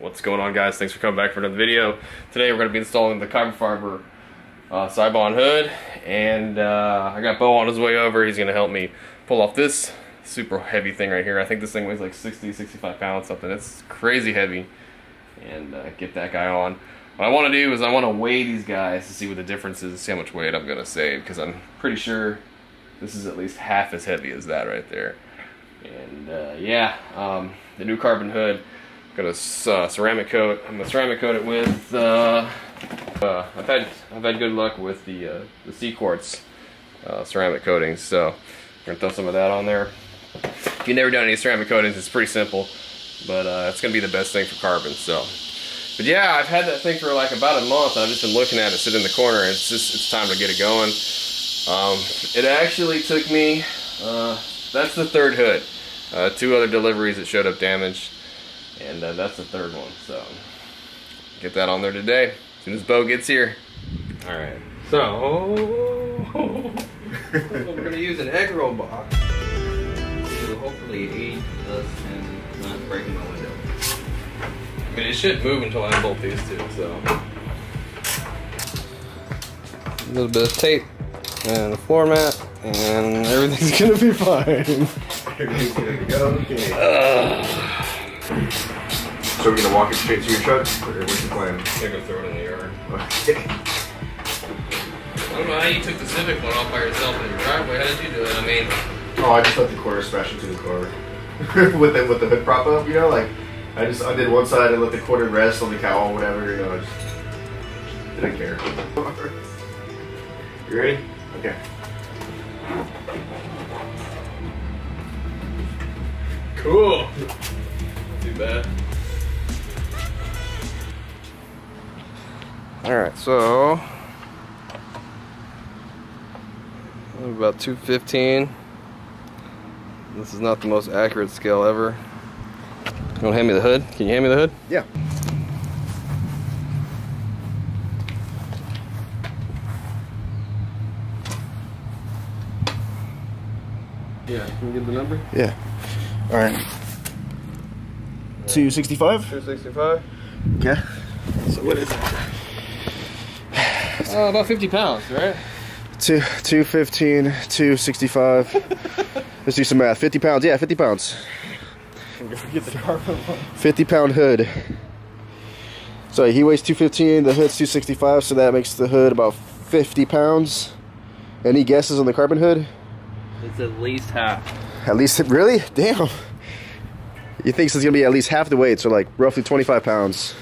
What's going on guys? Thanks for coming back for another video. Today we're going to be installing the carbon fiber uh, Seibon hood and uh, I got Bo on his way over. He's going to help me pull off this super heavy thing right here. I think this thing weighs like 60, 65 pounds something. It's crazy heavy and uh, get that guy on. What I want to do is I want to weigh these guys to see what the difference is, see how much weight I'm going to save because I'm pretty sure this is at least half as heavy as that right there. And uh, yeah, um, the new carbon hood Got a uh, ceramic coat. I'm gonna ceramic coat it with. Uh, uh, I've had I've had good luck with the uh, the CQuartz uh, ceramic coatings, so I'm gonna throw some of that on there. If you've never done any ceramic coatings, it's pretty simple, but uh, it's gonna be the best thing for carbon. So, but yeah, I've had that thing for like about a month. I've just been looking at it sit in the corner. And it's just it's time to get it going. Um, it actually took me. that's the third hood. two other deliveries that showed up damaged and uh, that's the third one. So get that on there today as soon as Bo gets here. All right. So we're gonna use an egg roll box to hopefully aid us in not breaking my window. I mean, it should move until I unbolt these two. So a little bit of tape and a floor mat, and everything's gonna be fine. Everything's gonna go okay. Uh, so we're gonna walk it straight to your truck, or what's your plan? They're gonna throw it in the yard. Okay. I don't know how you took the Civic one off by yourself in your driveway. How did you do it? I mean. Oh, I just let the quarter smash into the car with the with the hood prop up. You know, like I just undid one side and let the quarter rest on the cowl, or whatever. You know, I just didn't care. you ready? Okay. Cool too bad. Alright, so about 215. This is not the most accurate scale ever. You want to hand me the hood? Can you hand me the hood? Yeah. Yeah, can you give the number? Yeah. All right. 265? 265. Okay. So what is it? Uh, about 50 pounds, right? Two, 215, 265. Let's do some math. 50 pounds. Yeah, 50 pounds. 50 pound hood. So he weighs 215, the hood's 265, so that makes the hood about 50 pounds. Any guesses on the carbon hood? It's at least half. At least, really? Damn. He thinks it's gonna be at least half the weight, so like roughly 25 pounds.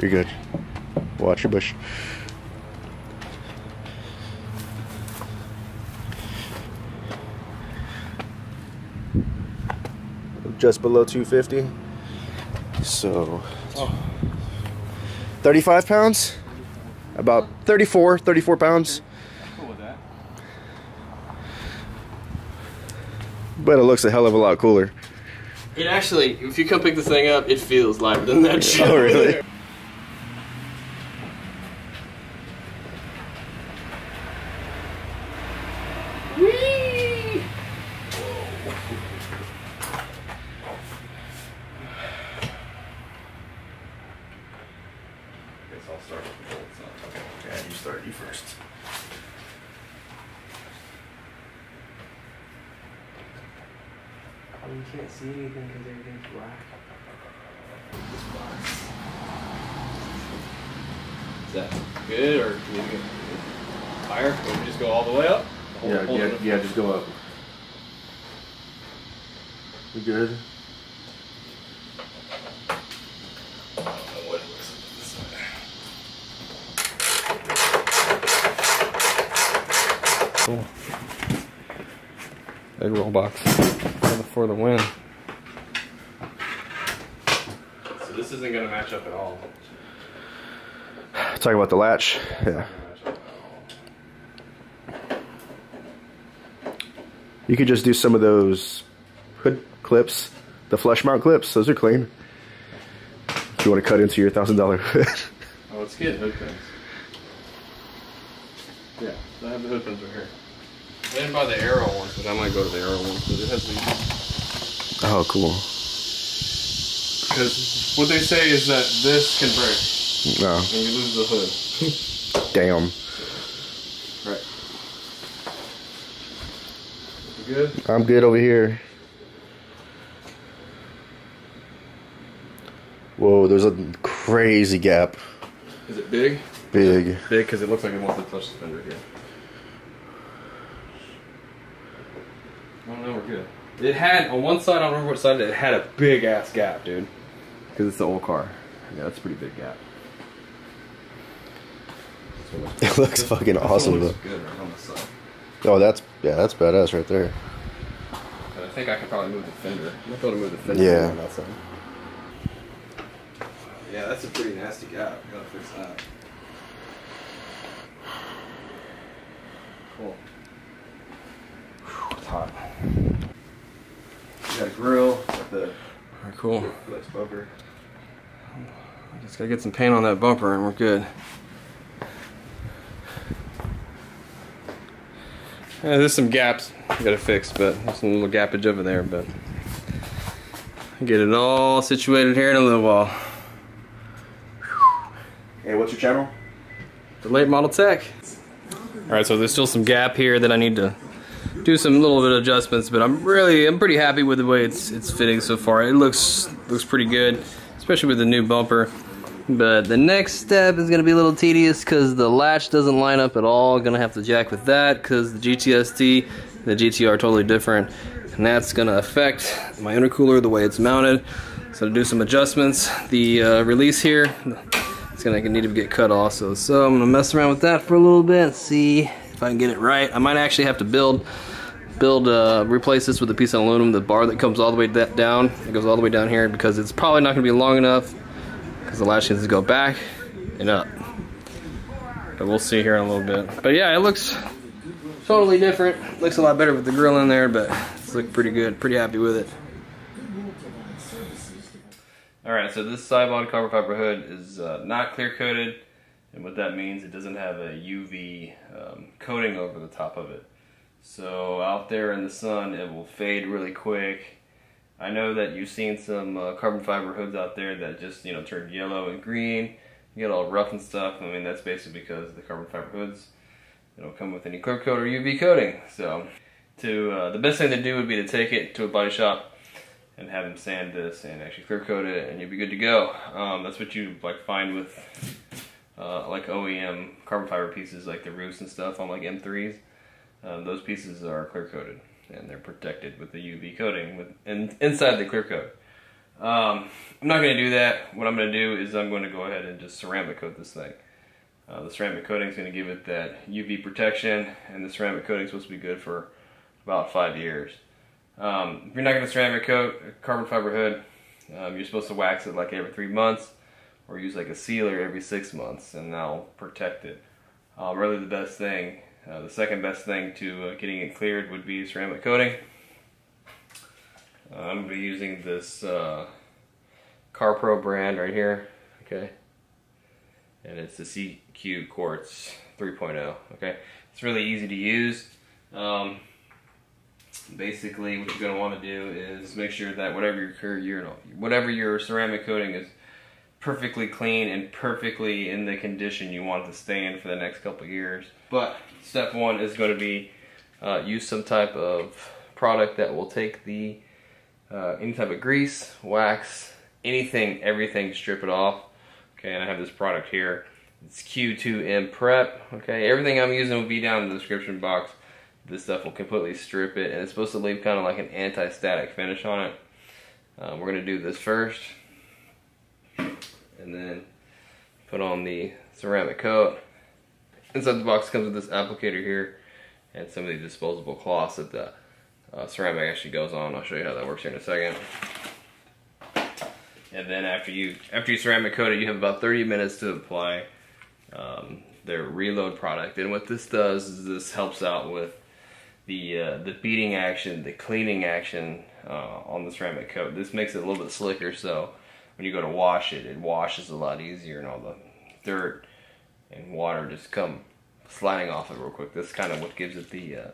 You're good. Watch your bush. Just below 250. So, 35 pounds? About 34, 34 pounds. But it looks a hell of a lot cooler. It actually, if you come pick this thing up, it feels lighter than that shit. Oh, really? you can't see anything because everything's black. This box. Is that good or can we get higher? Or we just go all the way up? Hold, yeah, hold yeah, yeah, just go up. We good? Cool. Egg roll box for the win. So this isn't going to match up at all. Talking about the latch? Yeah. You could just do some of those hood clips, the flush mount clips. Those are clean. If you want to cut into your thousand dollar hood. oh, let's get hood clips. Yeah, I have the hood pins right here. I didn't buy the Arrow ones, but I might go to the Arrow ones because it has these. Oh, cool. Because what they say is that this can break No. and you lose the hood. Damn. Right. You good? I'm good over here. Whoa, there's a crazy gap. Is it big? Big. Big because it looks like it wants to touch the fender here. Oh no, we're good. It had on one side, I don't remember what side, it had a big ass gap, dude. Because it's the old car. Yeah, that's a pretty big gap. This one looks- It looks fucking awesome, looks though. Oh, that's yeah, that's badass right there. But I think I can probably move the fender. I'm not going to move the fender. Yeah. on that side. Yeah, that's a pretty nasty gap. Gotta fix that. Cool. Whew, it's hot. got a grill, got the Alright, cool. flex bumper. I just gotta get some paint on that bumper and we're good. Yeah, there's some gaps I gotta fix, but there's some little gappage over there, but get it all situated here in a little while. Hey, what's your channel? The late model tech. Alright, so there's still some gap here that I need to do some little bit of adjustments, but I'm really I'm pretty happy with the way it's it's fitting so far. It looks looks pretty good, especially with the new bumper. But the next step is gonna be a little tedious because the latch doesn't line up at all. Gonna have to jack with that because the GTST the GTR are totally different. And that's gonna affect my intercooler, the way it's mounted. So to do some adjustments, the uh, release here, it's gonna need to get cut also. So I'm gonna mess around with that for a little bit, see if I can get it right. I might actually have to build, build, uh, replace this with a piece of aluminum, the bar that comes all the way that down, it goes all the way down here because it's probably not gonna be long enough because the to go back and up. But we'll see here in a little bit. But yeah, it looks totally different. Looks a lot better with the grill in there, but it's looked pretty good. Pretty happy with it. Alright, so this Seibon carbon fiber hood is uh, not clear coated, and what that means, it doesn't have a UV um, coating over the top of it. So out there in the sun, it will fade really quick. I know that you've seen some uh, carbon fiber hoods out there that just, you know, turn yellow and green, get all rough and stuff. I mean, that's basically because the carbon fiber hoods, they don't come with any clear coat or UV coating. So, to uh, the best thing to do would be to take it to a body shop and have them sand this and actually clear coat it and you'll be good to go. Um, that's what you like find with uh, like OEM carbon fiber pieces like the roofs and stuff on like M3s. Um, those pieces are clear coated and they're protected with the UV coating with in, inside the clear coat. Um, I'm not going to do that. What I'm going to do is I'm going to go ahead and just ceramic coat this thing. Uh, the ceramic coating is going to give it that UV protection and the ceramic coating is supposed to be good for about five years. Um, if you're not going to ceramic coat a carbon fiber hood, um, you're supposed to wax it like every three months or use like a sealer every six months and that'll protect it. Uh, really the best thing, uh, the second best thing to uh, getting it cleared would be ceramic coating. Uh, I'm going to be using this uh, CarPro brand right here, okay? And it's the CQuartz 3.0, okay? It's really easy to use. Um, basically what you're going to want to do is make sure that whatever your, your whatever your ceramic coating is perfectly clean and perfectly in the condition you want it to stay in for the next couple years. But step one is going to be uh, use some type of product that will take the uh, any type of grease, wax, anything, everything, strip it off. Okay, and I have this product here. It's Q2M Prep. Okay, everything I'm using will be down in the description box. This stuff will completely strip it, and it's supposed to leave kind of like an anti-static finish on it. Uh, we're gonna do this first, and then put on the ceramic coat. Inside the box comes with this applicator here, and some of these disposable cloths that the uh, ceramic actually goes on. I'll show you how that works here in a second. And then after you after you ceramic coat it, you have about 30 minutes to apply um, their reload product. And what this does is this helps out with the uh, the beading action, the cleaning action uh, on the ceramic coat. This makes it a little bit slicker, so when you go to wash it, it washes a lot easier, and all the dirt and water just come sliding off it real quick. That's kind of what gives it the uh,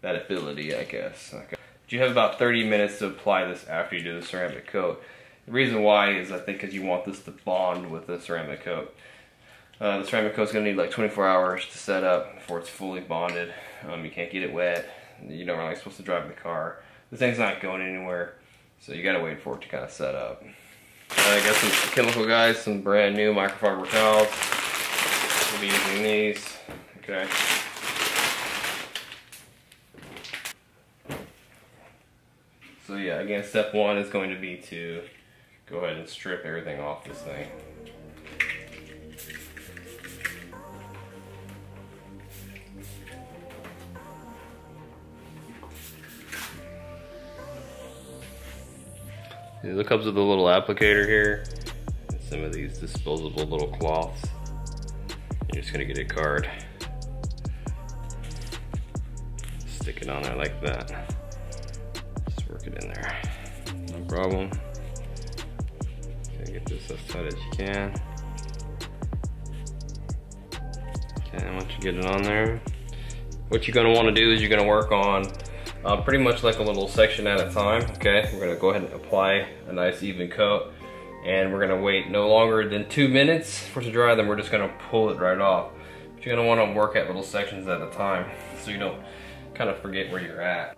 that ability, I guess. Okay. You have about 30 minutes to apply this after you do the ceramic coat. The reason why is I think because you want this to bond with the ceramic coat. Uh, the ceramic coat is going to need like 24 hours to set up before it's fully bonded. Um, you can't get it wet. You don't really supposed to drive the car. This thing's not going anywhere, so you got to wait for it to kind of set up. I got some chemical guys, some brand new microfiber towels. We'll be using these. Okay. So yeah, again, step one is going to be to go ahead and strip everything off this thing. It comes with a little applicator here, and some of these disposable little cloths. You're just gonna get a card. Stick it on there like that. Just work it in there. No problem. Okay, get this as tight as you can. Okay, once you get it on there, what you're gonna wanna do is you're gonna work on uh, pretty much like a little section at a time, okay? We're gonna go ahead and apply a nice even coat and we're gonna wait no longer than two minutes for it to dry, then we're just gonna pull it right off. But you're gonna wanna work at little sections at a time so you don't kind of forget where you're at.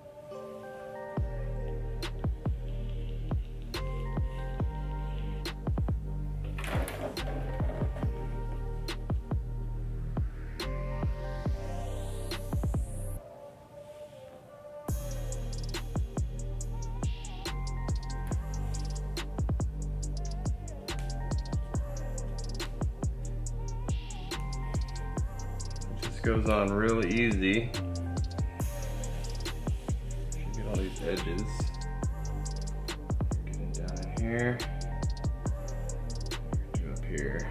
Goes on real easy. Get all these edges. Getting down in here. To up here.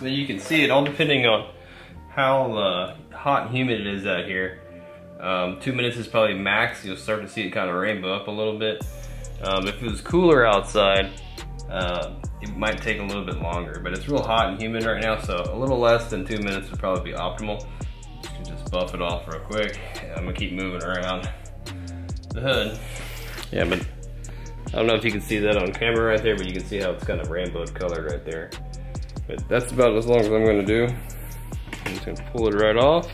then you can see it all depending on how uh, hot and humid it is out here. Um, two minutes is probably max. You'll start to see it kind of rainbow up a little bit. Um, if it was cooler outside, uh, it might take a little bit longer, but it's real hot and humid right now, so a little less than two minutes would probably be optimal. Just buff it off real quick. I'm gonna keep moving around the hood. Yeah, but I don't know if you can see that on camera right there, but you can see how it's kind of rainbow color right there. But that's about as long as I'm gonna do. I'm just gonna pull it right off.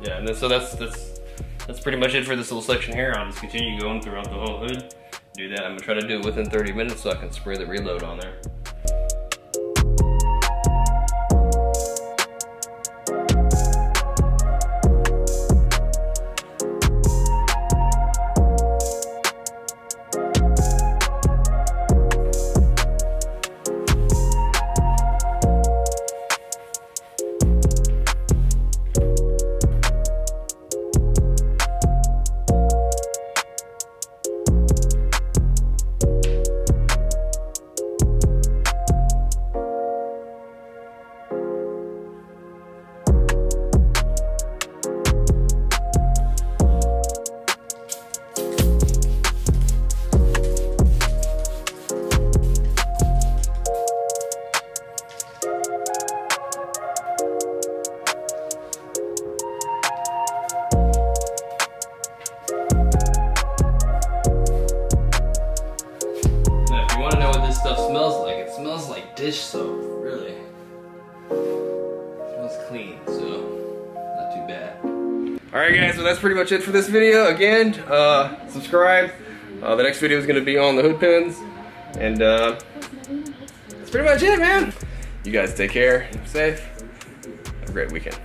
Yeah, and then, so that's that's that's pretty much it for this little section here. I'll just continue going throughout the whole hood. Do that. I'm gonna try to do it within 30 minutes so I can spray the reload on there. Dish soap, really. It clean, so not too bad. Alright guys, so that's pretty much it for this video. Again, uh, subscribe. Uh, the next video is going to be on the hood pins. And uh, that's pretty much it, man. You guys take care. Safe. Have a great weekend.